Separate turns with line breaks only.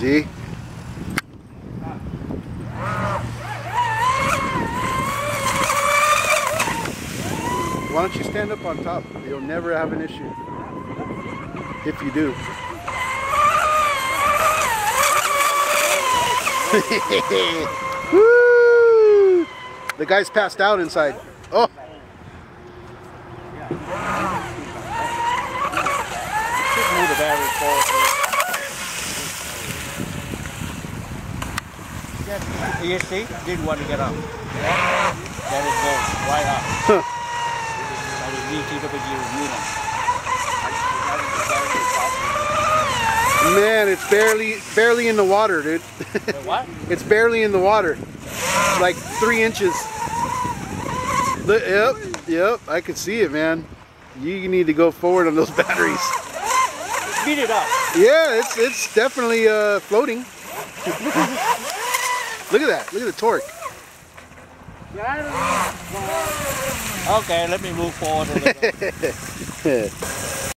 See? Why don't you stand up on top? You'll never have an issue. If you do. Woo! The guy's passed out inside. Oh!
Just move the battery forward. You see? Didn't want to get up. Let it go right up. That is unit.
Man, it's barely barely in the water, dude.
Wait, what?
it's barely in the water. Like three inches. Look, yep, yep, I can see it, man. You need to go forward on those batteries.
Beat it up.
Yeah, it's it's definitely uh, floating. Look at that. Look at the torque.
Okay, let me move forward a little.